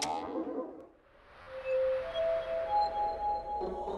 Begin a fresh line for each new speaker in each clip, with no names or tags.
Thank you.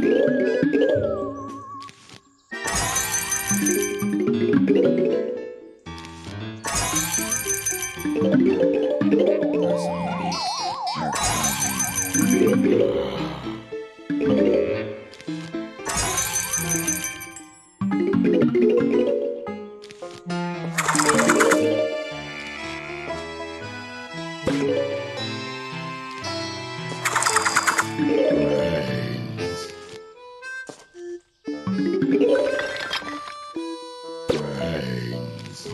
Blah, blah. Jones.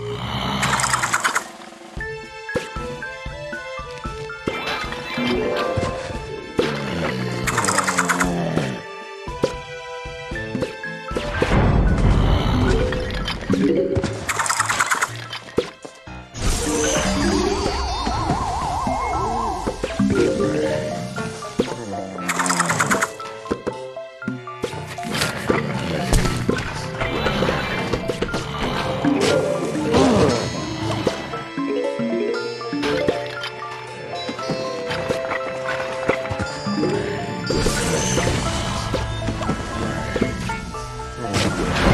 Thank you.